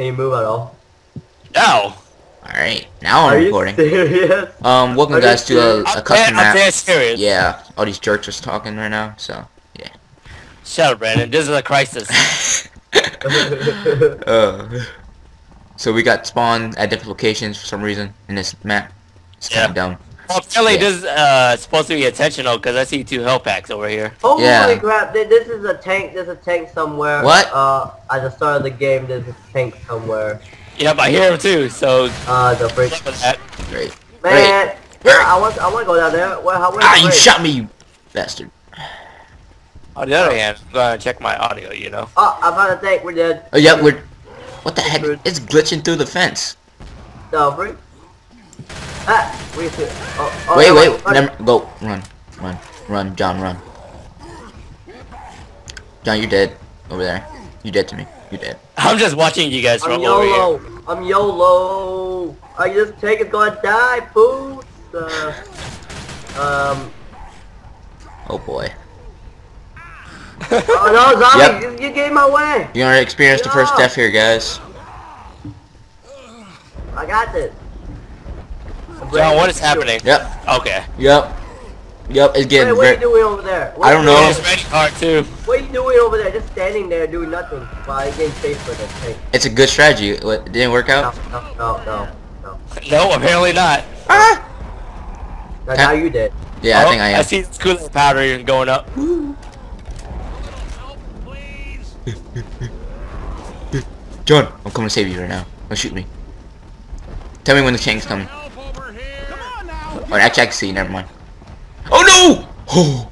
Can you move at all? No. Alright, now I'm you recording. serious? Um, welcome Are you guys to a, serious? a I'm, custom dead, I'm map. serious. Yeah, all these jerks are talking right now, so, yeah. Shut up, Brandon. This is a crisis. uh, so we got spawn at different locations for some reason in this map. It's kind Yeah. of dumb. Well, apparently Yeah. this is uh, supposed to be intentional because I see two health packs over here. Holy Yeah. crap! This is a tank. There's a tank somewhere. What? Uh, at the start of the game, there's a tank somewhere. Yep, I hear him too. So Uh, the freak. look at that. Great. Man, Wait. I want, I want to go down there. Where, how, where's Ah, the you shot me, you bastard. On the other hand, I'm gonna check my audio. You know. Oh, I found a tank. We're dead. Oh, yeah, we're... What the heck? It's glitching through the fence. No, freak. Ah, we see. Oh, oh, wait, no, wait, never, go, run, run, run, John, run. John, you're dead over there. You dead to me. You're dead. I'm just watching you guys from over here. YOLO. I'm YOLO. I just take is gonna die, fools. Uh, um. Oh boy. Oh no, zombie! Yep. You, you get in my way. You're gonna experience the first No. death here, guys. I got this. John, what is happening? Yep, Okay. yep, yep. It's Wait, getting what are you doing over there? What I are don't you know. doing- It's ready hard too. What are you doing over there? Just standing there doing nothing while you getting chased by that tank. It's a good strategy. What it didn't work out? no, no, no, no. No, apparently not. Ah! Now, now you did. Yeah, I Oh, think I am. I see this Kool-Aid powder going up. John, I'm coming to save you right now. Don't shoot me. Tell me when the tank's coming. Oh, actually, I can see. Never mind. Oh no! Oh!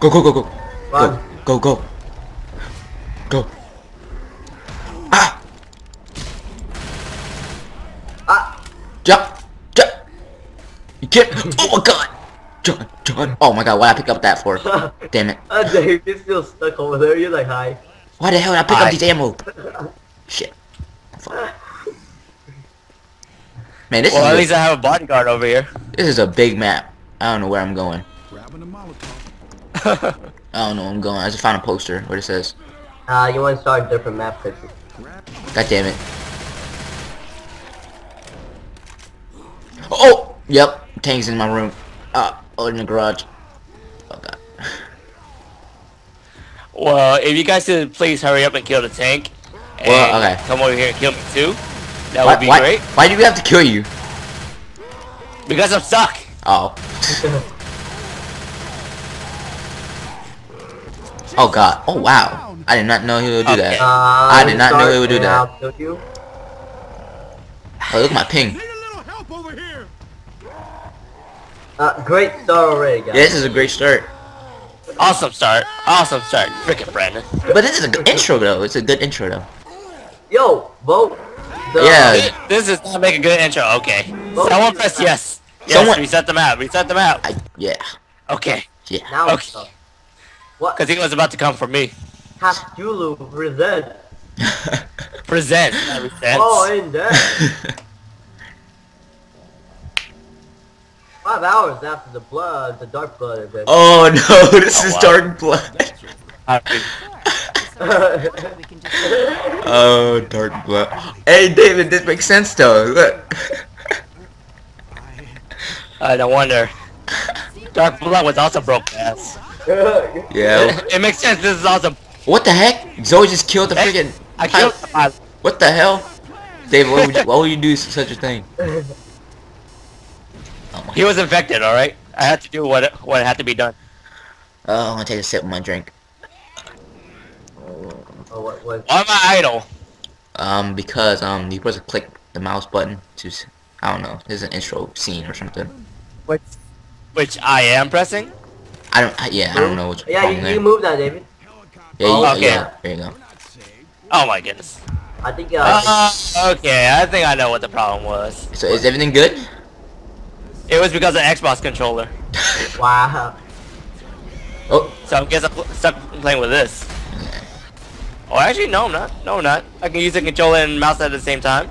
Go, go, go, go. Go, Run. go, go. Go. Ah! Ah! Jump! Jump! You can't. Oh my god! John, John. Oh my god, why did I pick up that for? Damn it. Uh, Dave, you're still stuck over there. You're like, hi. Why the hell did I pick Aye. up these ammo? Shit. Fuck. Man, this Well, at least I have a bodyguard over here. This is a big map. I don't know where I'm going. Grabbing a Molotov. I don't know where I'm going. I just found a poster What it says, Uh, you want to start a different map picture. God damn it. Oh! Yep. Tank's in my room. Uh, oh, in the garage. Oh god. Well, if you guys could please hurry up and kill the tank. And Well, okay. Come over here and kill me too. That why, would be why, great. Why do we have to kill you? Because I'm stuck. Oh. oh god. Oh wow. I did not know he would do Okay. that. Uh, I did not know he would do that. I'll kill you. Oh, look at my ping. Need a little help over here. Uh, great start already, guys. Yeah, this is a great start. Awesome start. Awesome start. Frickin' Brandon. But this is a good intro though. It's a good intro though. Yo, vote. The- Yeah. This- This is not make a good intro. Okay. Well, Someone press yes. Yes, Someone- reset the map. Reset the map. I yeah. Okay. Yeah. Now Okay. it's. What? Because he was about to come for me. Have Cthulhu present. Present. not reset. Oh, in there. Five hours after the blood, the dark blood event. oh no, this Oh, is wow. dark blood. Alright. Oh, dark blood. Hey David, this makes sense though. Look. I don't wonder. Dark Blood was also broke ass. Yeah. it makes sense. This is awesome. What the heck? Zoey just killed the Hey, freaking. I killed the. What the hell? David, why would you, why would you do such a thing? Oh my. He was infected. All right. I had to do what what had to be done. Oh, I'm gonna take a sip of my drink. oh, what, what? Why am I idle? Um, because um, you're supposed to click the mouse button to. I don't know. There's an intro scene or something. Which which I am pressing. I don't. I, yeah, I don't know what's Yeah, wrong you, there. you move that, David. Yeah, you, Oh, okay. yeah, there you go. Oh my goodness. I think, uh, Uh, okay, I think I know what the problem was. So is everything good? It was because of Xbox controller. wow. Oh, So I guess I'm pl- stuck playing with this. Oh, actually, no, I'm not. No, I'm not. I can use the controller and mouse at the same time,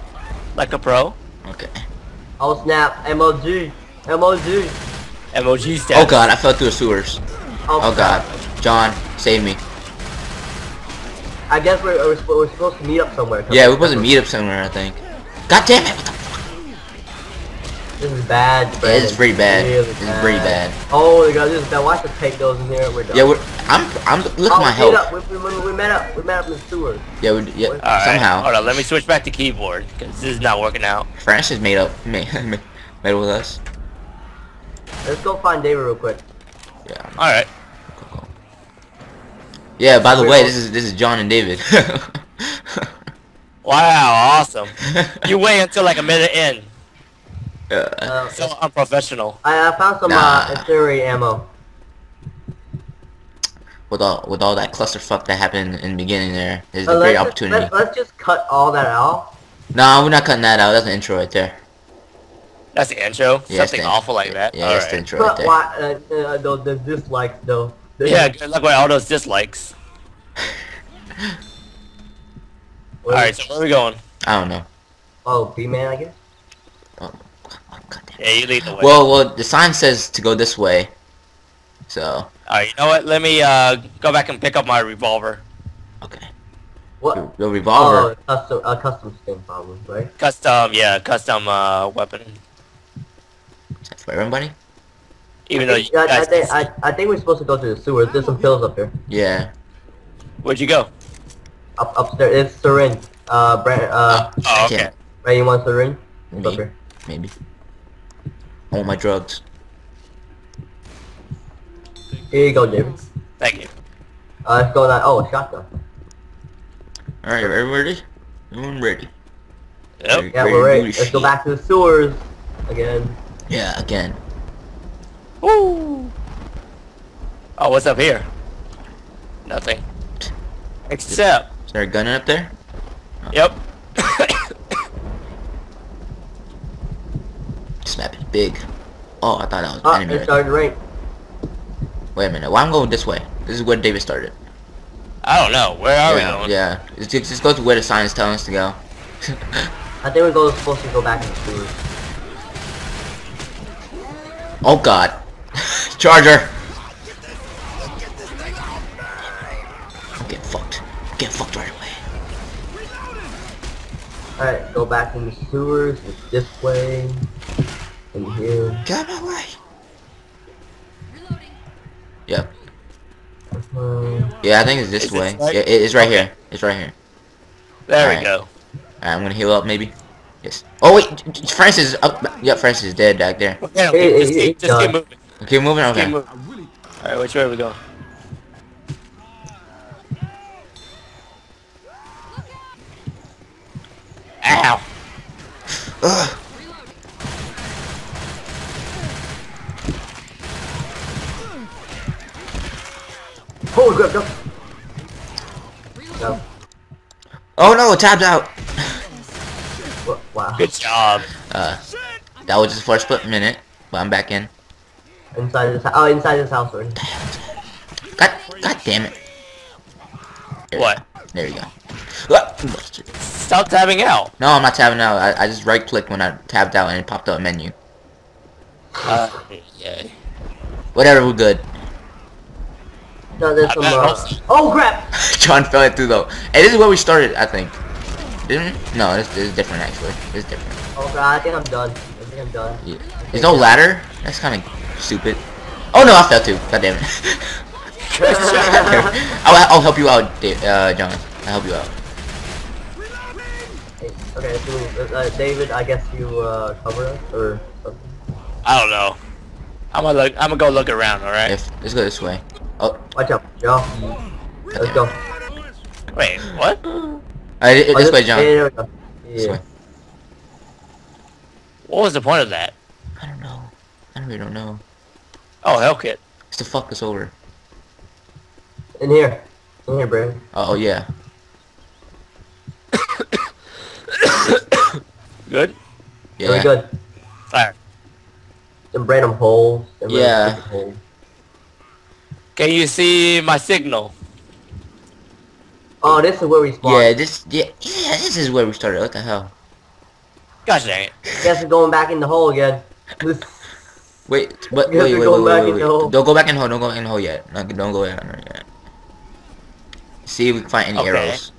like a pro. okay. Oh snap, MOG. MOG. MOG stats. Oh god, I fell through the sewers. Oh, oh god, John, save me. I guess we're, we're, we're supposed to meet up somewhere. Yeah, we're supposed to meet up somewhere, I think. God damn it! What the This is bad. Yeah, Brandon. this is pretty bad. Really This is pretty bad. Oh, my God, this is bad. Watch the tank goes in there. We're done. Yeah, we're, I'm, I'm, look oh, at my meet health. Up. We, we, we met up. We met up in the sewers. Yeah, we, yeah, Alright, somehow. Hold on, let me switch back to keyboard, because this is not working out. Francis made up, made, made with us. Let's go find David real quick. Yeah. Alright. cool, cool. Yeah, by the Wait, way, hold- this is, this is John and David. Wow, awesome. you wait until like a minute in. uh, Uh, So unprofessional. I, I found some Nah. uh, incendiary ammo. with all, with all that clusterfuck that happened in the beginning there, there's Uh, a great let's, opportunity. Let's, let's just cut all that out. No, we're not cutting that out. That's an intro right there. That's the intro. Yeah, Something the- awful like that. Yeah, that's the intro right But there. why? Uh, uh, the, the dislikes though. Yeah, good luck with all those dislikes. Alright, so where are we going? I don't know. Oh, B-man, I guess. Oh, oh, God damn. Yeah, you lead the way. Well, well, the sign says to go this way. So, Alright, you know what? Let me uh go back and pick up my revolver. okay. What? Your, your revolver. Oh, custom, a custom skin probably, right? Custom, yeah, custom uh weapon. Is that for everybody? Even though I, you think, I, I, guys, think, I, I think we're supposed to go to the sewers. There's some pills up here. Yeah. where'd you go? Up upstairs. It's syringe. Uh, Brand, uh, Oh, okay. Yeah, Ray, you want syringe? It's up maybe. here. Maybe. I want my drugs. Here you go, David. Thank you. Uh, let's go that. Oh, a shotgun. Alright, everyone ready? Everyone ready? Yep. Yeah, Ready we're ready. Let's go back to the sewers again. Yeah, again. Woo! Oh, what's up here? Nothing. Except, Is there a gun up there? yep. This map is big. Oh, I thought that was Ah, enemy. it right started to rain. Wait a minute. Why I'm going this way? This is where David started. I don't know. Where are yeah, we going? yeah. Just, just go to where the sign is telling us to go. I think we're supposed to go back in the sewers. Oh God. Charger. I'm fucked. I'm fucked right away. Alright, go back in the sewers. It's this way. In here. Get out of my way. Yep. Yeah, I think it's this Is way. right? Yeah, it- it's right here. It's right here. There Alright. we go. Alright, I'm gonna heal up maybe. Yes. Oh wait, J- J- Francis is up. Yep, Francis is dead back there. Okay, Hey, okay, just, hey, keep, just hey, keep moving. Okay, moving. Keep Okay. moving. Alright, which way are we going? Ow! Ugh. Holy crap, go! No. Oh no, it tapped out. Wa- Wow. Good job. Uh, that was just for a split minute, but I'm back in. Inside this oh, inside this house already. God, God damn it. There, What? There you go. Ah, Stop tabbing out. No, I'm not tabbing out. I, I just right clicked when I tabbed out and it popped up a menu. Uh, yeah. Whatever, we're good. No, there's I some uh, Oh crap! John fell it through though. Hey, this is where we started, I think. Didn't we? No, this, this is different actually. It's different. Oh god, I think I'm done. I think I'm done. Yeah. There's no ladder? That's kind of stupid. Oh no, I fell too. God damn it. I'll, I'll help you out, Da- uh, John. I'll help you out. Okay, so, uh, David, I guess you uh, cover us or something. I don't know. I'm gonna look. I'm gonna go look around. All right. If let's go this way. Oh, Watch out, y'all. Let's go. Wait. What? Uh, this Oh, way, John. Yeah, there we go. This way. What was the point of that? I don't know. I really don't know. Oh, Hellkit. It's to fuck us over. In here. In here, Brandon. Oh, oh yeah. Good. Yeah. Very good. Alright. Some random holes. Some random Yeah. holes. Can you see my signal? Oh, this is where we spawned. Yeah, this yeah, yeah, this is where we started. What the hell? Gosh dang it. Guess we're going back in the hole again. This, Wait, what? Guess Wait, we're wait, wait, wait, wait. Don't go back in the hole. Don't go in the hole yet. No, don't go in there yet. See if we can find any Okay. arrows.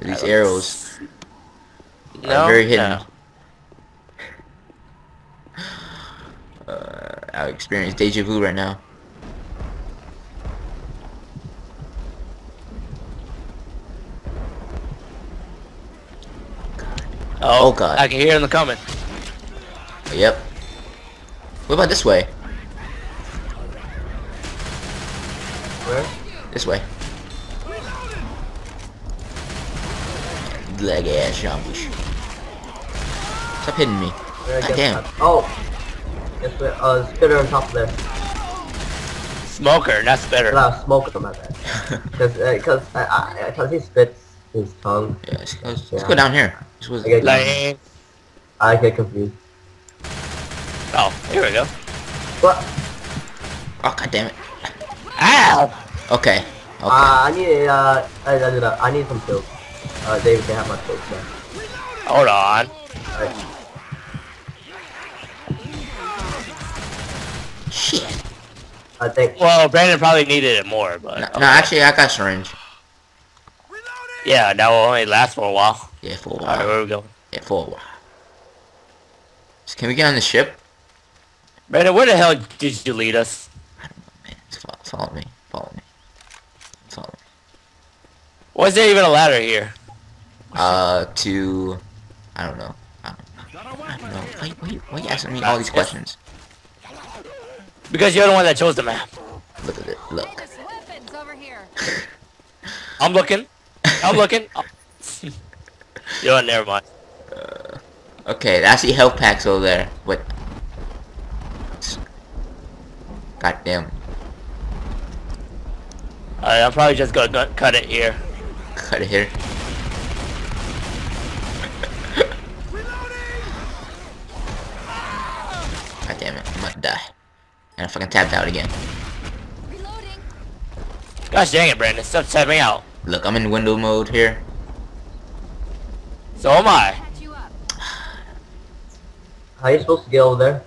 These arrows No, are very hidden. no. Uh, I experience deja vu right now. Oh, Oh, God. I can hear them coming. Yep. What about this way? Where? This way. Leg ass zombies. Stop hitting me. Where God damn. not. Oh. Guess what? Uh, spitter on top of this. Smoker, that's better. Without smoke on my bad. Because uh, cause I, I, cause he spits his tongue. Yeah, let's, let's, let's go down here. This was Okay. Lame. I get confused. Oh, here we go. What? Oh god damn it. Ow! Okay. Okay. Uh, I need uh, I, I, I, I need some pills. Uh, David can have my pills now. Hold on. Alright. Shit. I think. Well, Brandon probably needed it more, but No, no, actually I got syringe. Yeah, that will only last for a while. Yeah, for a All right, while. where we going? Yeah, for a while. So can we get on the ship? Brandon, where the hell did you lead us? I don't just follow, follow me. Follow me. Follow me. Was there even a ladder here? Uh, to... I don't know. I don't, I don't know. Why, why, you- why you asking me all these questions? Because you're the one that chose the map. Look at it. Look. There's weapons over here. I'm looking. I'm looking. You know? Never mind. Uh, okay, I see health packs over there. What? God damn. Alright, I'm probably just gonna cut- cut it here. Cut it here. God damn it, I'm gonna die. And I fucking tapped out again. Reloading. Gosh dang it, Brandon. Stop tapping out. Look, I'm in window mode here. So am I. Patch you up. How you supposed to get over there?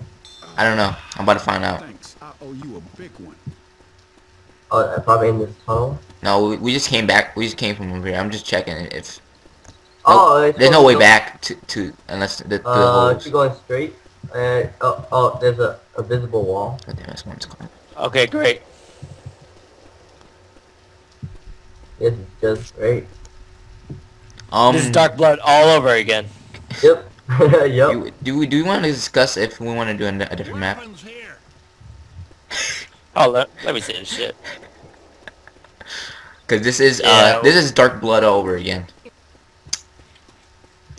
I don't know. I'm about to find out. Thanks. I owe you a big one. Oh, uh, probably in this tunnel. No, we, we just came back. We just came from over here. I'm just checking if... Oh, it's There's no way go- back to, to unless the, the Uh, holes. keep going straight. And oh, oh, there's a, a visible wall. God damn, this one's gone. Okay, great. This is just great. Um, this is Dark Blood all over again. Yep. yep. do, do we do we want to discuss if we want to do a, a different map? Weapons here. Oh, let, let me see this shit. Because this is Yeah. uh this is Dark Blood all over again.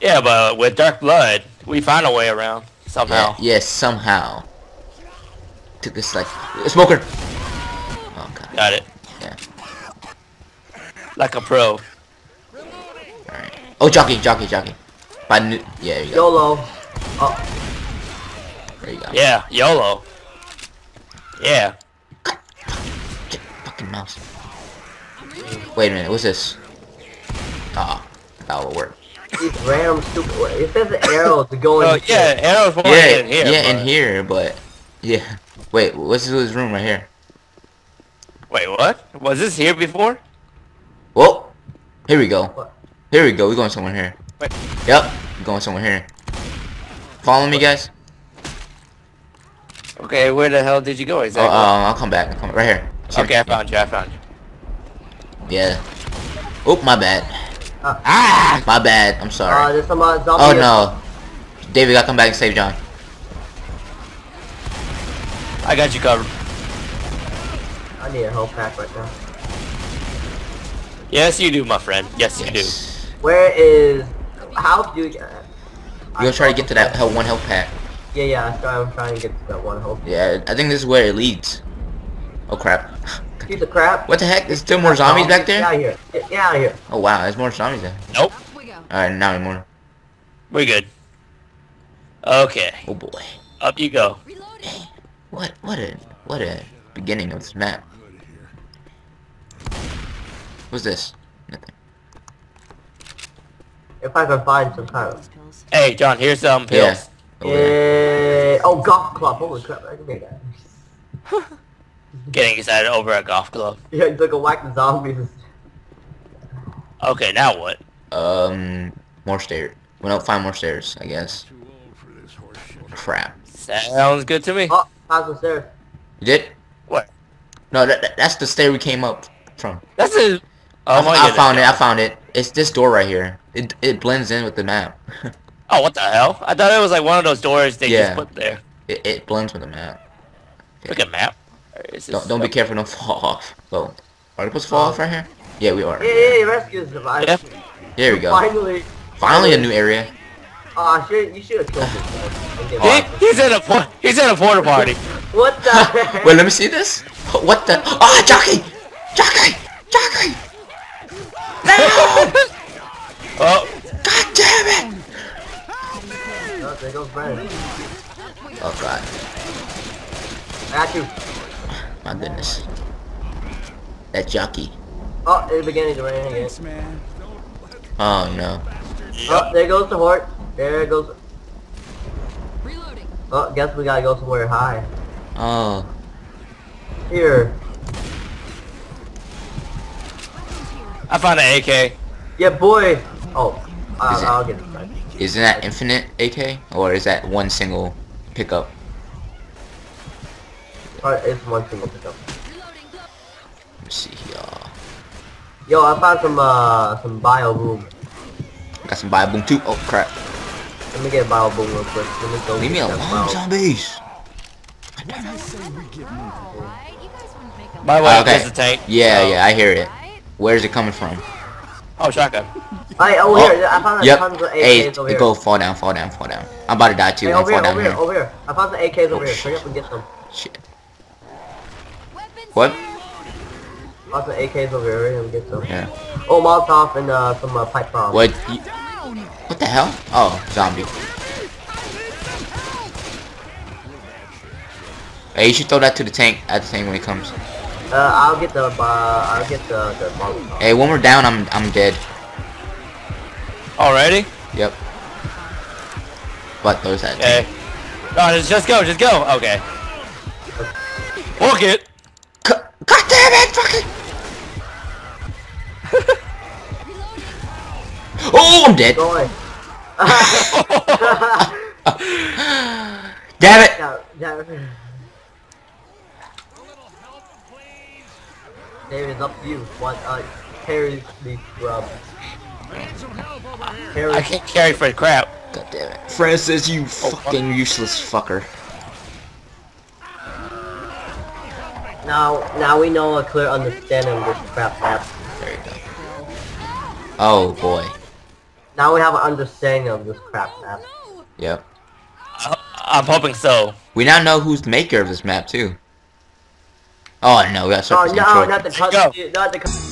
Yeah, but with Dark Blood, we found a way around somehow. Yeah, yes, somehow. Took this like smoker. Oh god. Got it. Yeah. Like a pro. All right. Oh, jockey, jockey, jockey. By new. Yeah, there you go. YOLO. Oh, There you go. Yeah, YOLO. Yeah. Get fucking mouse. Wait a minute. What's this? Ah, that will work. these random stupid. It says the arrows to go Oh in. yeah, arrows won't yeah, in here. yeah, in here, but yeah. Wait, what's this room right here? Wait, what? Was this here before? Well, here we go. What? Here we go. We're going somewhere here. Wait. Yep, we're going somewhere here. Follow me, guys. Okay, where the hell did you go Oh, exactly? um, I'll come back. I'll come right here. Okay, I found you. I found you. Yeah. Oh, my bad. Uh, Ah, my bad. I'm Uh, sorry. there's some uh, oh no, David, gotta come back and save John. I got you covered. I need a health pack right now. Yes, you do, my friend. Yes, you do. Where is? How do you? Uh, You gonna try to get to that hell one health pack? Yeah, yeah. I try, I'm trying to get to that one health. Yeah, I think this is where it leads. Oh crap. Piece of crap. What the heck? There's still more zombies back Get out there? of here. Get, get out of here. Oh wow, there's more zombies there. Nope, we go. Alright, now more. we're good. Okay, Oh boy. up you go. Reloading. What what a what a beginning of this map. What's this? Nothing. If I can find some kind of. Pills. Hey, John, here's some pills. Yeah. Over. Yeah. Oh, golf club. Holy crap! I can make that. Getting excited over a golf club. Yeah, you took a whack the zombies. Okay, now what? Um, more stairs. We don't find more stairs, I guess. Too old for this horse shit. Crap. Sounds good to me. Oh, past the stairs. You did? What? No, that, that- that's the stair we came up from. That's a. Oh I, my I found it. I found it. It's this door right here. It it blends in with the map. Oh, what the hell? I thought it was like one of those doors they Yeah. just put there. it, it blends with the map. Look at map. Or Don't don't be careful. Don't fall off. So, are we supposed to fall off right here? Yeah, we are. Yeah, yeah, yeah, rescue survived. Yeah. There we go. Finally. Finally, a new area. Ah, shit, you should have killed this guy. and He, he's in a por- he's in a porta party. What the heck? Wait, let me see this. What the? Ah, jockey, jockey, jockey! Oh, God damn it! Oh, there goes Brandon. Oh God, I got you. my goodness. That jockey. Oh, it's beginning to rain again. Thanks, man. Oh no. Oh, there goes the hort. There goes. Reloading. Oh, guess we gotta go somewhere high. Oh. Here. I found an AK. Yeah, boy. Oh, Is I'll, it- I'll get it. right. Isn't that infinite AK? Or is that one single pickup? Alright, it's one single pickup. Reloading. Let me see here. Yo, I found some uh some bio boom. Got some bio boom too. Oh crap. Let me get bio boom real quick. Let me go. Leave me get that alone, bio- zombies. I say we get moving. Alright, you guys wouldn't make a My way, Okay. there's a tank. Yeah, Oh. yeah, I hear it. Right? Where's it coming from? Oh, shotgun. Hey, over Oh, here. I found a Yep. tons of AKs Hey, over here. go fall down, fall down, fall down. I'm about to die too. Hey, over fall here, down over here. here, over here. I found some AKs over Oh, here. shit. Hurry up and get them. Shit. What? here. Found some AKs over here. Hurry up and get some. Yeah. Oh, Molotov and uh, some uh, pipe bombs. What? You, what the hell? Oh, zombie. Hey, you should throw that to the tank at the tank when it comes. Uh, I'll get the uh, I'll get the the Molotov. Hey, when we're down, I'm I'm dead. Already? Yep. But those that Okay. No, just, just go, just go. Okay. Book it. C- God damn it! Fucking. oh, I'm dead. Damn it! Yeah, yeah. David, it's up to you. What uh carry the scrub. Carry I can't carry for the crap. God damn it. Francis, you fucking useless fucker. now now we know a clear understanding of this crap map. There you go. Oh boy. Now we have an understanding of this crap map. Yep. I- I'm hoping so. We now know who's the maker of this map too. Oh no, we gotta Oh start this no, not the Go. cut, not the cut.